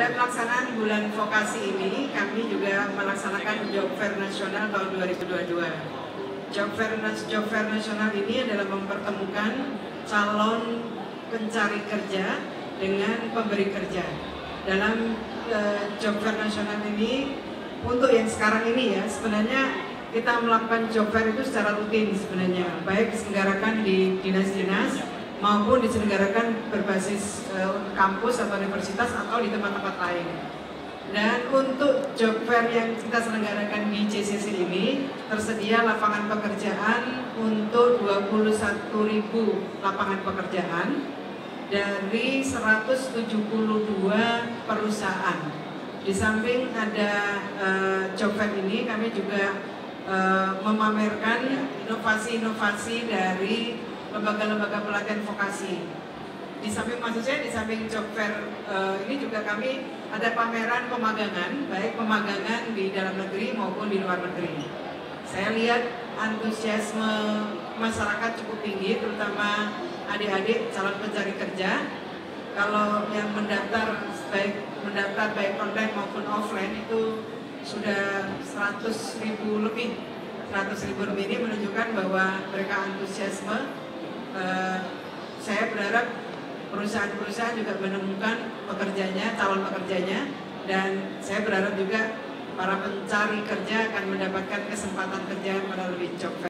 pada pelaksanaan bulan vokasi ini, kami juga melaksanakan Job Fair Nasional tahun 2022. Job Fair, Job Fair Nasional ini adalah mempertemukan calon pencari kerja dengan pemberi kerja. Dalam uh, Job Fair Nasional ini, untuk yang sekarang ini ya, sebenarnya kita melakukan job fair itu secara rutin sebenarnya, baik diselenggarakan di dinas-dinas maupun diselenggarakan berbasis uh, kampus atau universitas atau di tempat-tempat lain. Dan untuk job fair yang kita selenggarakan di JCC ini tersedia lapangan pekerjaan untuk 21.000 lapangan pekerjaan dari 172 perusahaan. Di samping ada uh, job fair ini kami juga uh, memamerkan inovasi-inovasi dari lembaga-lembaga pelatihan vokasi. Di samping maksud saya di samping job fair uh, ini juga kami ada pameran pemagangan, baik pemagangan di dalam negeri maupun di luar negeri. Saya lihat antusiasme masyarakat cukup tinggi, terutama adik-adik calon pencari kerja. Kalau yang mendaftar baik mendaftar baik online maupun offline itu sudah 100 ribu lebih 100 ribu lebih ini menunjukkan bahwa mereka antusiasme uh, saya berharap perusahaan-perusahaan juga menemukan pekerjanya, calon pekerjanya, dan saya berharap juga para pencari kerja akan mendapatkan kesempatan kerja melalui job fair.